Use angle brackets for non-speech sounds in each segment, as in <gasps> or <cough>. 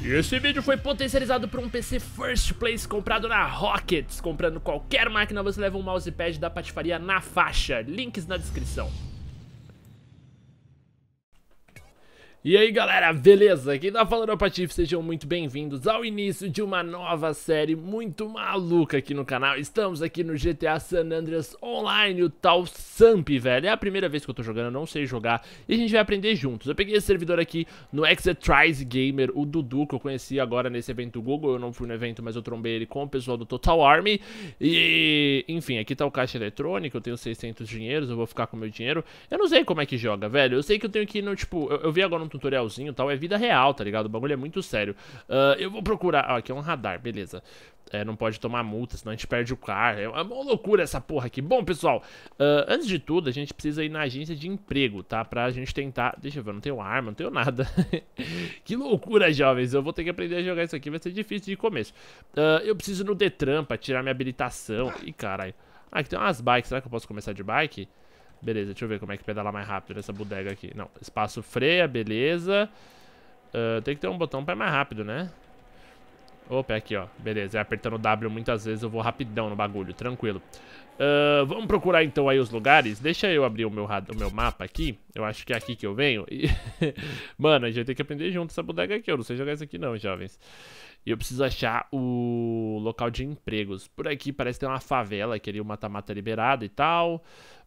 E esse vídeo foi potencializado por um PC First Place comprado na Rockets. Comprando qualquer máquina você leva um mousepad da patifaria na faixa. Links na descrição. E aí galera, beleza? Quem tá falando é o Patife, sejam muito bem-vindos ao início de uma nova série muito maluca aqui no canal. Estamos aqui no GTA San Andreas Online, o tal Samp, velho. É a primeira vez que eu tô jogando, eu não sei jogar e a gente vai aprender juntos. Eu peguei esse servidor aqui no Exetrise Gamer, o Dudu, que eu conheci agora nesse evento Google. Eu não fui no evento, mas eu trombei ele com o pessoal do Total Army. E, enfim, aqui tá o caixa eletrônico, eu tenho 600 dinheiros, eu vou ficar com meu dinheiro Eu não sei como é que joga, velho, eu sei que eu tenho que ir no, tipo, eu, eu vi agora no tutorialzinho e tal, é vida real, tá ligado? O bagulho é muito sério. Uh, eu vou procurar... Ah, aqui é um radar, beleza. É, não pode tomar multa, senão a gente perde o carro. É uma loucura essa porra aqui. Bom, pessoal, uh, antes de tudo, a gente precisa ir na agência de emprego, tá? Pra gente tentar... Deixa eu ver, eu não tenho arma, não tenho nada. <laughs> que loucura, jovens. Eu vou ter que aprender a jogar isso aqui, vai ser difícil de começo. Uh, eu preciso no Detran pra tirar minha habilitação. Ih, caralho. Ah, aqui tem umas bikes. Será que eu posso começar de bike? Beleza, deixa eu ver como é que pedala mais rápido nessa bodega aqui. Não, espaço freia, beleza. Uh, tem que ter um botão pra ir mais rápido, né? Opa, é aqui, ó. Beleza, é apertando W muitas vezes eu vou rapidão no bagulho, tranquilo. Uh, vamos procurar então aí os lugares. Deixa eu abrir o meu, o meu mapa aqui. Eu acho que é aqui que eu venho. E... <laughs> Mano, a gente vai ter que aprender junto essa bodega aqui. Eu não sei jogar isso aqui não, jovens. E eu preciso achar o local de empregos. Por aqui parece ter uma favela, que ali o mata-mata liberado e tal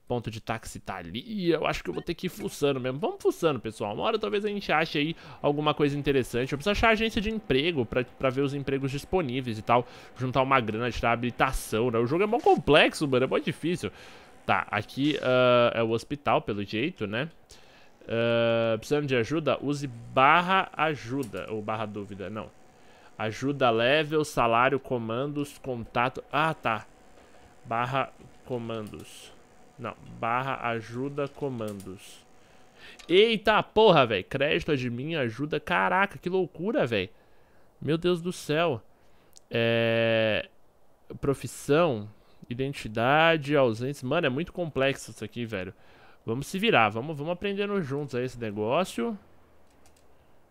ponto de táxi tá ali. Eu acho que eu vou ter que ir fuçando mesmo. Vamos fuçando, pessoal. Uma hora talvez a gente ache aí alguma coisa interessante. Eu preciso achar agência de emprego pra, pra ver os empregos disponíveis e tal. Juntar uma grana, tirar habilitação, né? O jogo é mó complexo, mano. É mó difícil. Tá, aqui uh, é o hospital, pelo jeito, né? Uh, precisando de ajuda? Use barra ajuda. Ou barra dúvida, não. Ajuda level, salário, comandos, contato. Ah, tá. Barra comandos. Não, barra ajuda comandos. Eita porra, velho. Crédito admin ajuda. Caraca, que loucura, velho. Meu Deus do céu. É... Profissão, identidade, ausência. Mano, é muito complexo isso aqui, velho. Vamos se virar, vamos, vamos aprendendo juntos aí esse negócio.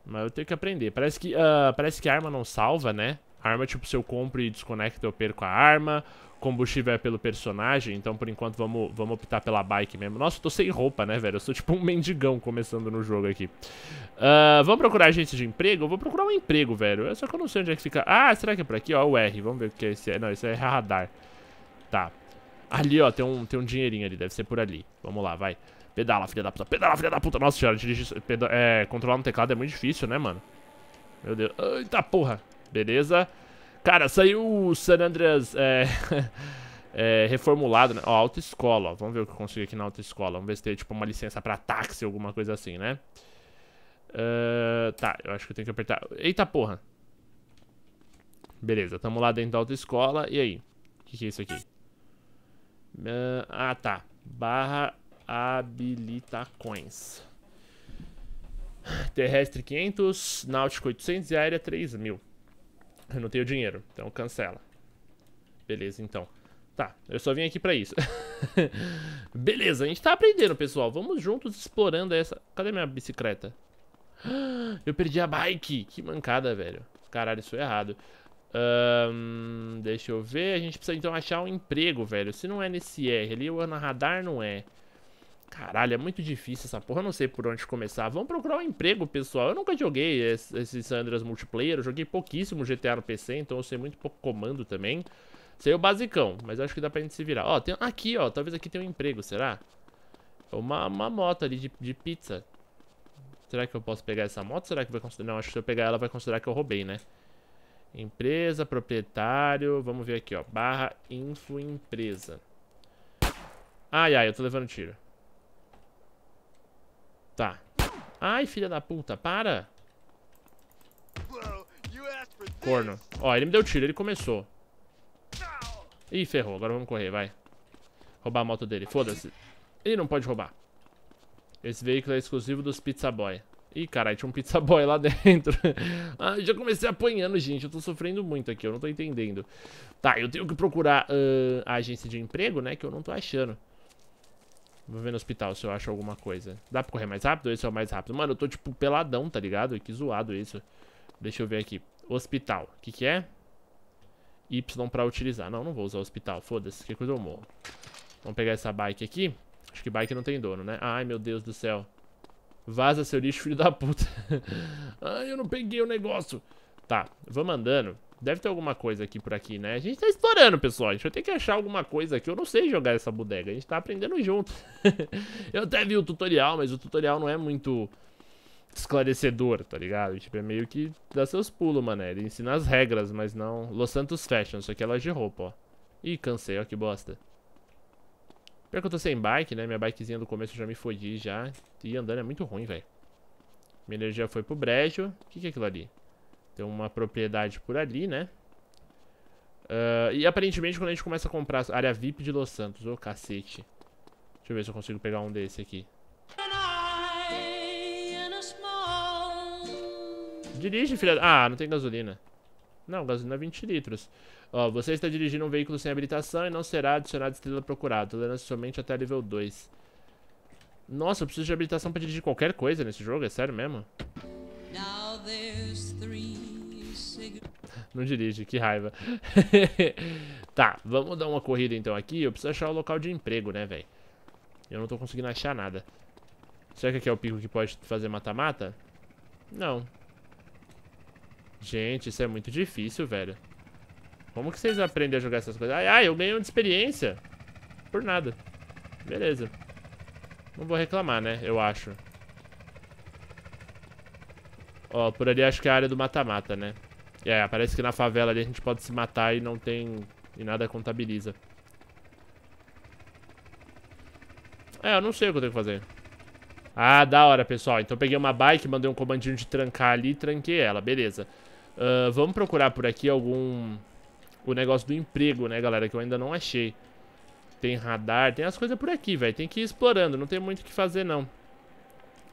Mas eu tenho que aprender. Parece que, uh, parece que a arma não salva, né? A arma, tipo, se eu compro e desconecto, eu perco a arma. Combustível é pelo personagem, então por enquanto vamos, vamos optar pela bike mesmo. Nossa, eu tô sem roupa, né, velho? Eu sou tipo um <laughs> mendigão começando no jogo aqui. Uh, vamos procurar agência de emprego? Eu vou procurar um emprego, velho. Só que eu não sei onde é que fica. Ah, será que é por aqui? Ó, o R. Vamos ver o que é esse. Não, esse é radar. Tá. Ali, ó, tem um, tem um dinheirinho ali. Deve ser por ali. Vamos lá, vai. Pedala, filha da puta. Pedala, filha da puta. Nossa senhora, dirigir, é, controlar no teclado é muito difícil, né, mano? Meu Deus. Eita porra. Beleza. Cara, saiu o San Andreas é, <laughs> é, reformulado, né? Ó, autoescola, ó. Vamos ver o que eu consigo aqui na autoescola. Vamos ver se tem, tipo, uma licença pra táxi, alguma coisa assim, né? Uh, tá, eu acho que eu tenho que apertar. Eita porra. Beleza, tamo lá dentro da autoescola. E aí? O que, que é isso aqui? Uh, ah, tá. Barra habilita coins. Terrestre 500, náutico 800 e aérea 3 mil. Eu não tenho dinheiro, então cancela. Beleza, então. Tá, eu só vim aqui pra isso. <laughs> Beleza, a gente tá aprendendo, pessoal. Vamos juntos explorando essa... Cadê minha bicicleta? <gasps> Eu perdi a bike. Que mancada, velho. Caralho, isso foi errado. Um, deixa eu ver. A gente precisa então achar um emprego, velho. Se não é nesse R ali, o na radar não é. Caralho, é muito difícil essa porra, eu não sei por onde começar. Vamos procurar um emprego, pessoal. Eu nunca joguei esse Sandras multiplayer, eu joguei pouquíssimo GTA no PC, então eu sei muito pouco comando também. Sei o basicão, mas acho que dá pra gente se virar. Ó, tem aqui, ó, talvez aqui tenha um emprego, será? Uma, uma moto ali de, de pizza. Será que eu posso pegar essa moto? Será que vai considerar? Não, acho que se eu pegar ela vai considerar que eu roubei, né? Empresa, proprietário, vamos ver aqui, ó. Barra info empresa. Ai, ai, eu tô levando tiro. Tá. Ai, filha da puta, para. Corno. Ó, ele me deu tiro, ele começou. Ih, ferrou. Agora vamos correr, vai. Roubar a moto dele. Foda-se. Ele não pode roubar. Esse veículo é exclusivo dos Pizza Boy. Ih, caralho, tinha um Pizza Boy lá <laughs> dentro. ah, já comecei apanhando, gente. Eu tô sofrendo muito aqui, eu não tô entendendo. Tá, eu tenho que procurar uh, a agência de emprego, né? Que eu não tô achando. Vou ver no hospital se eu acho alguma coisa. Dá pra correr mais rápido? Esse é o mais rápido. Mano, eu tô, tipo, peladão, tá ligado? Que zoado isso. Deixa eu ver aqui. Hospital. O que que é? Y pra utilizar. Não, não vou usar hospital. Foda-se. Que coisa eu morro. Vamos pegar essa bike aqui. Acho que bike não tem dono, né? Ai, meu Deus do céu. Vaza seu lixo, filho da puta. <laughs> Ai, eu não peguei o negócio. Tá, vamos andando. Deve ter alguma coisa aqui por aqui, né? A gente tá explorando, pessoal. A gente vai ter que achar alguma coisa aqui. Eu não sei jogar essa bodega. A gente tá aprendendo junto. <laughs> eu até vi o tutorial, mas o tutorial não é muito esclarecedor, tá ligado? Tipo, é meio que dá seus pulos, mano. Ele ensina as regras, mas não... Los Santos Fashion, isso aqui é loja de roupa, ó. Ih, cansei, ó, que bosta. Pior que eu tô sem bike, né? Minha bikezinha do começo eu já me fodi já. E andando é muito ruim, velho. Minha energia foi pro brejo. O que, que é aquilo ali? Tem uma propriedade por ali, né? Uh, e aparentemente quando a gente começa a comprar área VIP de Los Santos, ô oh, cacete. Deixa eu ver se eu consigo pegar um desse aqui. Dirige, filha. Ah, não tem gasolina. Não, gasolina é 20 litros. Ó, você está dirigindo um veículo sem habilitação e não será adicionado estrela procurado. Tolerância somente até nível 2. Nossa, eu preciso de habilitação pra dirigir qualquer coisa nesse jogo? É sério mesmo? Não dirige, que raiva. <laughs> tá, vamos dar uma corrida então aqui. Eu preciso achar o local de emprego, né, velho? Eu não tô conseguindo achar nada. Será que aqui é o pico que pode fazer mata-mata? Não. Gente, isso é muito difícil, velho. Como que vocês aprendem a jogar essas coisas? Ai, ai, eu ganhei uma de experiência. Por nada. Beleza. Não vou reclamar, né? Eu acho. Ó, por ali acho que é a área do mata-mata, né? É, parece que na favela ali a gente pode se matar e não tem... E nada contabiliza. É, eu não sei o que eu tenho que fazer. Ah, da hora, pessoal. Então peguei uma bike, mandei um comandinho de trancar ali e tranquei ela. Beleza. Uh, vamos procurar por aqui algum... O negócio do emprego, né, galera? Que eu ainda não achei. Tem radar, tem as coisas por aqui, velho. Tem que ir explorando, não tem muito o que fazer, não.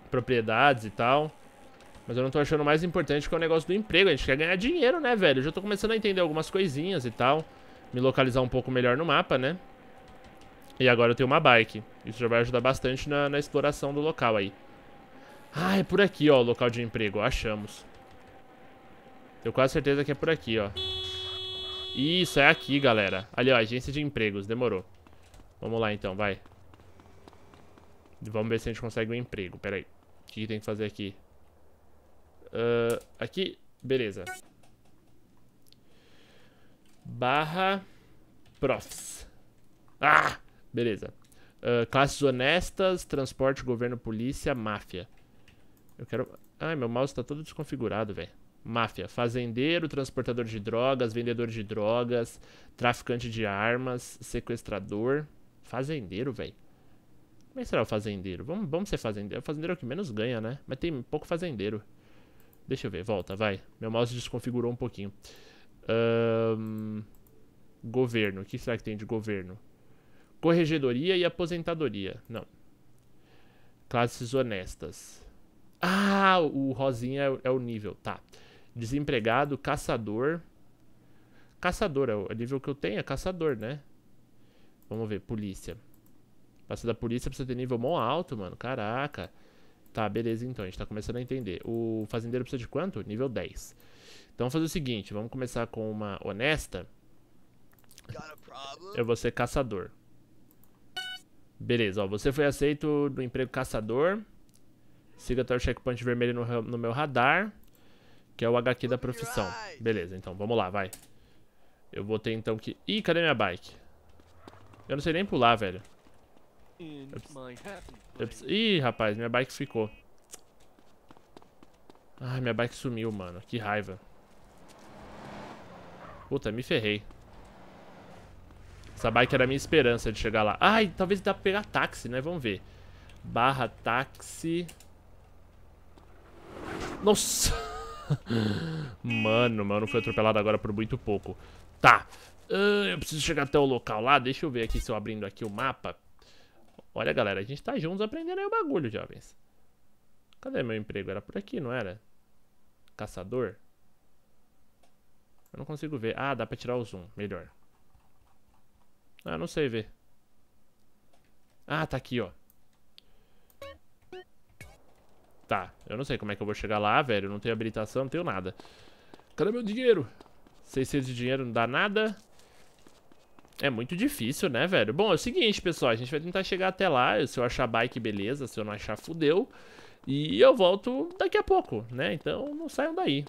Propriedades e tal. Mas eu não tô achando mais importante que é o negócio do emprego. A gente quer ganhar dinheiro, né, velho? Eu já tô começando a entender algumas coisinhas e tal. Me localizar um pouco melhor no mapa, né? E agora eu tenho uma bike. Isso já vai ajudar bastante na, na exploração do local aí. Ah, é por aqui, ó, o local de emprego. Achamos. Tenho quase certeza que é por aqui, ó. Isso, é aqui, galera. Ali, ó, agência de empregos. Demorou. Vamos lá, então, vai. Vamos ver se a gente consegue um emprego. Pera aí. O que, que tem que fazer aqui? Uh, aqui, beleza. Barra profs. Ah, beleza. Uh, classes honestas, transporte, governo, polícia, máfia. Eu quero... Ai, meu mouse tá todo desconfigurado, velho. Máfia, fazendeiro, transportador de drogas, vendedor de drogas, traficante de armas, sequestrador. Fazendeiro, velho. Como é que será o fazendeiro? Vamos, vamos ser fazendeiro. O fazendeiro é o que menos ganha, né? Mas tem pouco fazendeiro. Deixa eu ver, volta, vai. Meu mouse desconfigurou um pouquinho. Um, governo, o que será que tem de governo? Corregedoria e aposentadoria. Não. Classes honestas. Ah, o rosinha é, é o nível, tá. Desempregado, caçador. Caçador, é o nível que eu tenho, é caçador, né? Vamos ver, polícia. Passa da polícia precisa ter nível mó alto, mano. Caraca. Tá, beleza então, a gente tá começando a entender. O fazendeiro precisa de quanto? Nível 10. Então vamos fazer o seguinte, vamos começar com uma honesta. Eu vou ser caçador. Beleza, ó, você foi aceito no emprego caçador. Siga até o checkpoint vermelho no, no meu radar, que é o HQ da profissão. Beleza, então, vamos lá, vai. Eu vou ter então que... Ih, cadê minha bike? Eu não sei nem pular, velho. Eu Ih, rapaz, minha bike ficou. Ai, minha bike sumiu, mano. Que raiva. Puta, me ferrei. Essa bike era a minha esperança de chegar lá. Ai, talvez dá pra pegar táxi, né? Vamos ver. Barra táxi. Nossa. <laughs> mano, mano, foi atropelado agora por muito pouco. Tá. Uh, eu preciso chegar até o local lá. Deixa eu ver aqui se eu abrindo aqui o mapa. Olha, galera, a gente tá juntos aprendendo aí o bagulho, jovens. Cadê meu emprego? Era por aqui, não era? Caçador? Eu não consigo ver. Ah, dá pra tirar o zoom. Melhor. Ah, não sei ver. Ah, tá aqui, ó. Tá, eu não sei como é que eu vou chegar lá, velho. Não tenho habilitação, não tenho nada. Cadê meu dinheiro? 600 de dinheiro não dá nada. É muito difícil, né, velho? Bom, é o seguinte, pessoal. A gente vai tentar chegar até lá. Se eu achar bike, beleza. Se eu não achar, fudeu. E eu volto daqui a pouco, né? Então não saiam daí.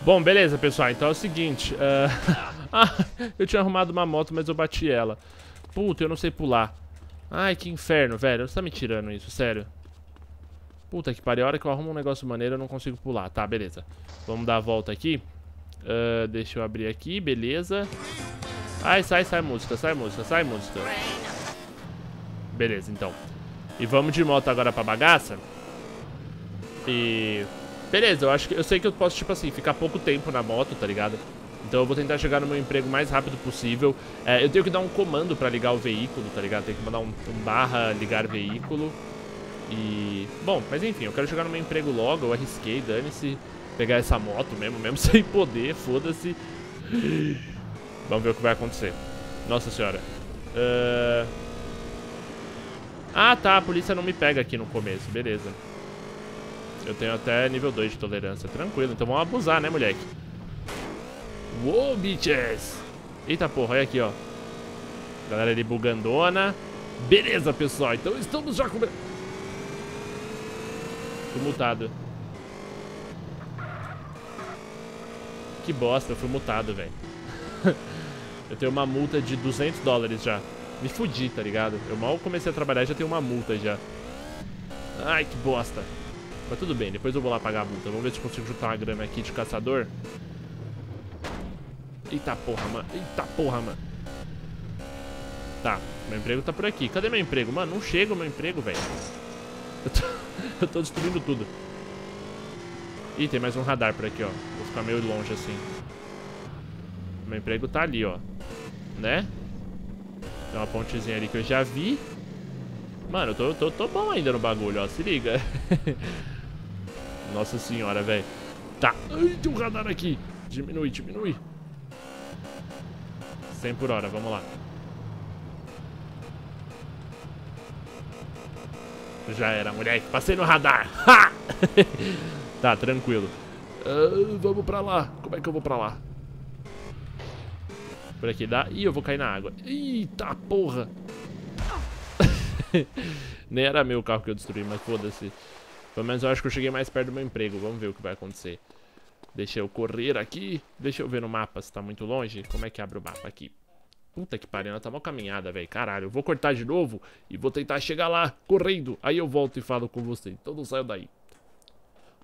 Bom, beleza, pessoal. Então é o seguinte. Uh... <laughs> ah, eu tinha arrumado uma moto, mas eu bati ela. Puta, eu não sei pular. Ai, que inferno, velho. Você tá me tirando isso, sério. Puta que pariu, a hora que eu arrumo um negócio maneiro eu não consigo pular. Tá, beleza. Vamos dar a volta aqui. Uh, deixa eu abrir aqui, beleza. Ai, sai, sai música, sai música, sai música. Beleza, então. E vamos de moto agora pra bagaça. E... Beleza, eu acho que... Eu sei que eu posso, tipo assim, ficar pouco tempo na moto, tá ligado? Então eu vou tentar chegar no meu emprego o mais rápido possível. É, eu tenho que dar um comando pra ligar o veículo, tá ligado? Tenho que mandar um, um barra ligar veículo. E... Bom, mas enfim, eu quero chegar no meu emprego logo, eu arrisquei, dane-se pegar essa moto mesmo, mesmo <laughs> sem poder, foda-se. Vamos ver o que vai acontecer. Nossa senhora. Uh... Ah, tá, a polícia não me pega aqui no começo, beleza. Eu tenho até nível 2 de tolerância, tranquilo. Então vamos abusar, né, moleque? Uou, bitches! Eita porra, olha aqui, ó. Galera ali bugandona. Beleza, pessoal, então estamos já com... Fui multado. Que bosta, eu fui multado, velho. Eu tenho uma multa de 200 dólares já. Me fudi, tá ligado? Eu mal comecei a trabalhar e já tenho uma multa já. Ai, que bosta. Mas tudo bem, depois eu vou lá pagar a multa. Vamos ver se consigo juntar uma grana aqui de caçador. Eita porra, mano. Eita porra, mano. Tá, meu emprego tá por aqui. Cadê meu emprego? Mano, não chega o meu emprego, velho. Eu tô... <laughs> eu tô destruindo tudo. Ih, tem mais um radar por aqui, ó. Vou ficar meio longe assim. Meu emprego tá ali, ó. Né? Tem uma pontezinha ali que eu já vi. Mano, eu tô, tô, tô bom ainda no bagulho, ó. Se liga. <laughs> Nossa senhora, velho. Tá. Ai, tem um radar aqui. Diminui, diminui. 100 por hora, vamos lá. Já era, moleque. Passei no radar. <laughs> Ha! <laughs> tá, tranquilo. Uh, vamos pra lá. Como é que eu vou pra lá? Por aqui dá. Ih, eu vou cair na água. Eita porra. <laughs> Nem era meu carro que eu destruí, mas foda-se. Pelo menos eu acho que eu cheguei mais perto do meu emprego. Vamos ver o que vai acontecer. Deixa eu correr aqui. Deixa eu ver no mapa se tá muito longe. Como é que abre o mapa aqui? Puta que pariu, tá uma caminhada, velho. Caralho, eu vou cortar de novo e vou tentar chegar lá, correndo. Aí eu volto e falo com você. Então não saio daí.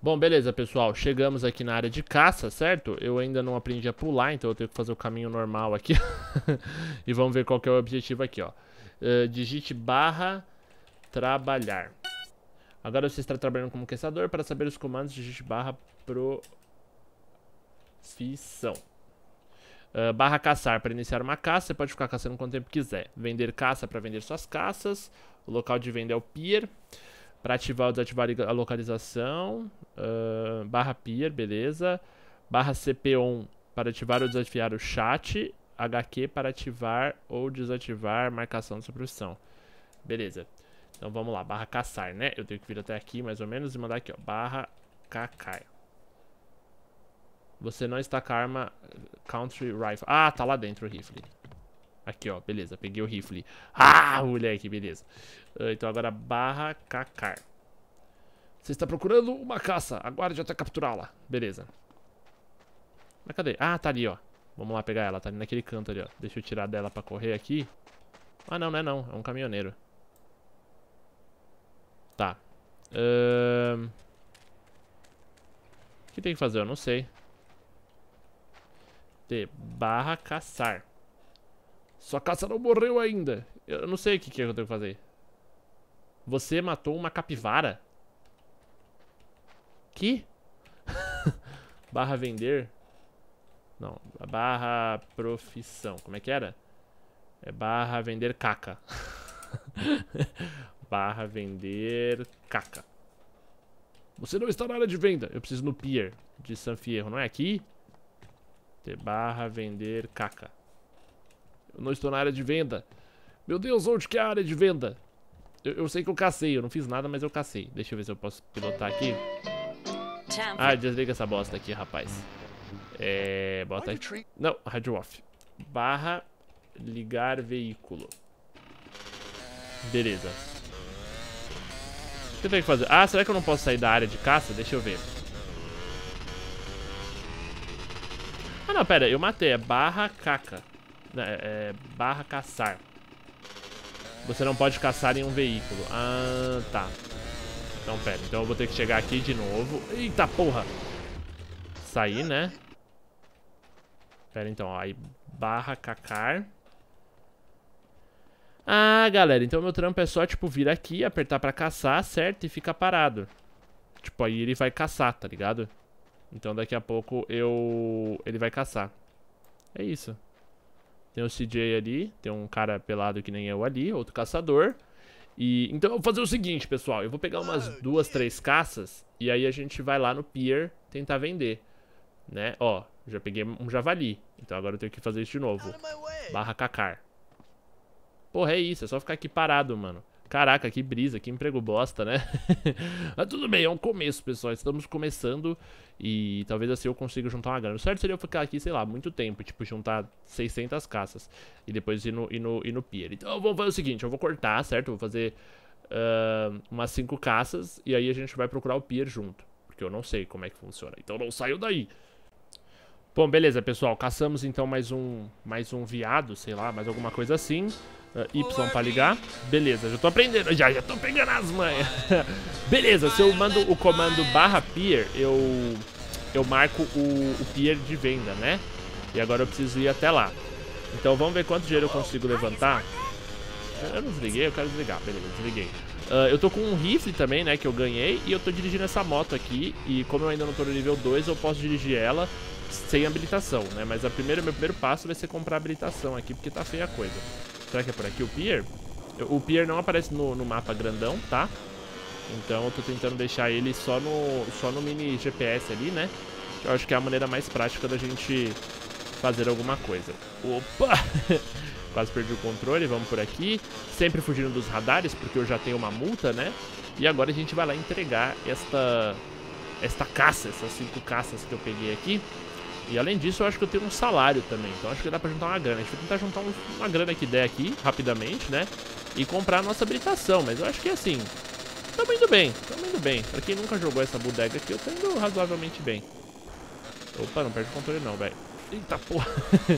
Bom, beleza, pessoal. Chegamos aqui na área de caça, certo? Eu ainda não aprendi a pular, então eu tenho que fazer o caminho normal aqui. <laughs> e vamos ver qual é o objetivo aqui, ó. Uh, digite barra trabalhar. Agora você está trabalhando como caçador. Para saber os comandos, digite barra profissão. Uh, barra caçar para iniciar uma caça, você pode ficar caçando quanto tempo quiser. Vender caça para vender suas caças. O local de venda é o pier. Para ativar ou desativar a localização. Uh, barra pier, beleza. Barra CP1 para ativar ou desativar o chat. HQ para ativar ou desativar marcação de supervisão. Beleza. Então vamos lá, barra caçar, né? Eu tenho que vir até aqui mais ou menos e mandar aqui, ó. Barra cacar. Você não está com a arma Country Rifle. Ah, tá lá dentro o rifle. Aqui, ó. Beleza, peguei o rifle. Ah, moleque, beleza. Uh, então agora barra cacar. Você está procurando uma caça. Aguarde até capturá-la. Beleza. Mas cadê? Ah, tá ali, ó. Vamos lá pegar ela. Tá ali naquele canto ali, ó. Deixa eu tirar dela pra correr aqui. Ah, não, não é não. É um caminhoneiro. Tá. Uh... O que tem que fazer? Eu não sei barra caçar. Sua caça não morreu ainda. Eu não sei o que, que eu tenho que fazer. Você matou uma capivara? Que? <laughs> barra vender? Não, barra profissão. Como é que era? É barra vender caca. <laughs> barra vender caca. Você não está na área de venda. Eu preciso no pier de San Fierro. Não é aqui? Barra vender caca. Eu não estou na área de venda. Meu Deus, onde que é a área de venda? Eu, eu sei que eu cacei, eu não fiz nada, mas eu cacei. Deixa eu ver se eu posso pilotar aqui. Ah, desliga essa bosta aqui, rapaz. É... Bota aqui. Não, rádio off. Barra ligar veículo. Beleza. O que eu tenho que fazer? Ah, será que eu não posso sair da área de caça? Deixa eu ver. Ah, não, pera. Eu matei. É barra caca. É, é barra caçar. Você não pode caçar em um veículo. Ah, tá. Então, pera. Então eu vou ter que chegar aqui de novo. Eita, porra. Sair, né? Pera, então. Aí, barra cacar. Ah, galera. Então meu trampo é só, tipo, vir aqui, apertar pra caçar, certo? E ficar parado. Tipo, aí ele vai caçar, tá ligado? Então daqui a pouco eu... Ele vai caçar. É isso. Tem o CJ ali, tem um cara pelado que nem eu ali, outro caçador. E então eu vou fazer o seguinte, pessoal, eu vou pegar umas duas, três caças e aí a gente vai lá no pier tentar vender, né? Ó, já peguei um javali, então agora eu tenho que fazer isso de novo. Barra cacar. Porra, é isso, é só ficar aqui parado, mano. Caraca, que brisa, que emprego bosta, né? <laughs> Mas tudo bem, é um começo, pessoal. Estamos começando e talvez assim eu consiga juntar uma grana. O certo seria eu ficar aqui, sei lá, muito tempo. Tipo, juntar 600 caças e depois ir no, ir no, ir no pier. Então vou fazer o seguinte, eu vou cortar, certo? Vou fazer uh, umas 5 caças e aí a gente vai procurar o pier junto. Porque eu não sei como é que funciona. Então não saiu daí. Bom, beleza, pessoal. Caçamos então mais um, mais um viado, sei lá, mais alguma coisa assim. Uh, y pra ligar. Beleza, já tô aprendendo, já, já tô pegando as manhas. <laughs> Beleza, se eu mando o comando barra peer, eu, eu marco o, o peer de venda, né? E agora eu preciso ir até lá. Então vamos ver quanto dinheiro eu consigo levantar. Eu não desliguei, eu quero desligar. Beleza, desliguei. Uh, eu tô com um rifle também, né, que eu ganhei. E eu tô dirigindo essa moto aqui. E como eu ainda não tô no nível 2, eu posso dirigir ela sem habilitação, né? Mas a primeira, meu primeiro passo vai ser comprar habilitação aqui, porque tá feia a coisa. Será que é por aqui o pier? O pier não aparece no, no mapa grandão, tá? Então eu tô tentando deixar ele só no, só no mini GPS ali, né? Eu acho que é a maneira mais prática da gente fazer alguma coisa. Opa! <laughs> Quase perdi o controle, vamos por aqui. Sempre fugindo dos radares, porque eu já tenho uma multa, né? E agora a gente vai lá entregar esta, esta caça, essas cinco caças que eu peguei aqui. E além disso, eu acho que eu tenho um salário também. Então acho que dá pra juntar uma grana. A gente vai tentar juntar uma grana que der aqui, rapidamente, né? E comprar a nossa habilitação. Mas eu acho que assim, estamos indo bem, estamos indo bem. Pra quem nunca jogou essa bodega aqui, eu tô indo razoavelmente bem. Opa, não perde o controle não, velho. Eita porra.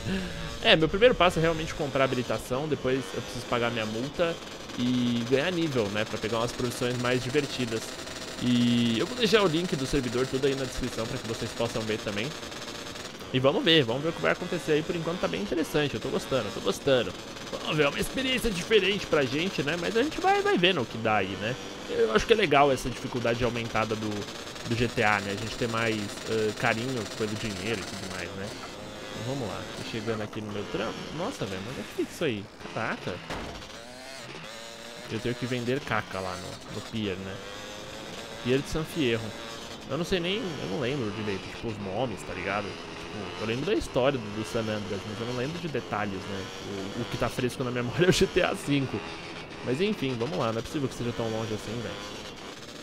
<laughs> é, meu primeiro passo é realmente comprar habilitação. Depois eu preciso pagar minha multa e ganhar nível, né? Pra pegar umas profissões mais divertidas. E eu vou deixar o link do servidor tudo aí na descrição pra que vocês possam ver também. E vamos ver, vamos ver o que vai acontecer aí. Por enquanto tá bem interessante, eu tô gostando, eu tô gostando. Vamos ver, é uma experiência diferente pra gente, né? Mas a gente vai, vai vendo o que dá aí, né? Eu acho que é legal essa dificuldade aumentada do, do GTA, né? A gente ter mais uh, carinho pelo dinheiro e tudo mais, né? Então vamos lá, tô chegando aqui no meu trampo. Nossa, velho, mas é que isso aí? Caraca. Eu tenho que vender caca lá no, no pier, né? Pier de San Fierro. Eu não sei nem, eu não lembro direito, tipo, os nomes, tá ligado? Tipo, eu lembro da história do, San Andreas, mas eu não lembro de detalhes, né? O, o, que tá fresco na memória é o GTA V. Mas enfim, vamos lá, não é possível que seja tão longe assim, velho.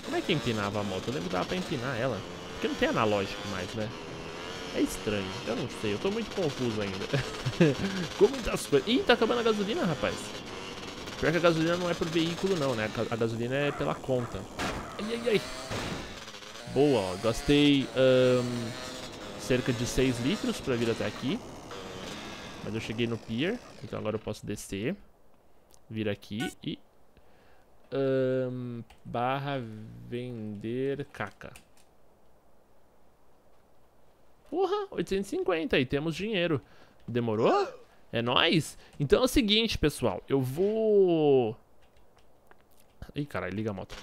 Como é que empinava a moto? Eu lembro que dava pra empinar ela. Porque não tem analógico mais, né? É estranho, eu não sei, eu tô muito confuso ainda. <laughs> Com muitas coisas. Ih, tá acabando a gasolina, rapaz. Pior que a gasolina não é por veículo, não, né? A gasolina é pela conta. Ai, ai, ai. Boa, ó. Gastei um, cerca de 6 litros pra vir até aqui. Mas eu cheguei no pier, então agora eu posso descer. Vir aqui e... Um, barra vender caca. Porra, 850 e temos dinheiro. Demorou? É nóis? Então é o seguinte, pessoal. Eu vou... Ih, caralho, liga a moto.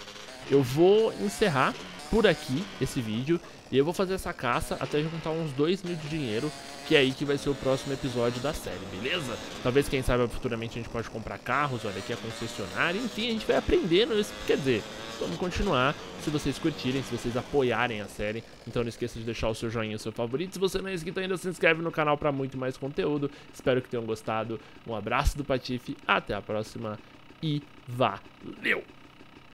Eu vou encerrar por aqui esse vídeo. E eu vou fazer essa caça até juntar uns 2 mil de dinheiro, que é aí que vai ser o próximo episódio da série, beleza? Talvez, quem sabe, futuramente a gente pode comprar carros, olha aqui a concessionária, enfim, a gente vai aprendendo isso, quer dizer, vamos continuar, se vocês curtirem, se vocês apoiarem a série, então não esqueça de deixar o seu joinha, o seu favorito, se você não é inscrito ainda, se inscreve no canal para muito mais conteúdo, espero que tenham gostado, um abraço do Patife, até a próxima e valeu!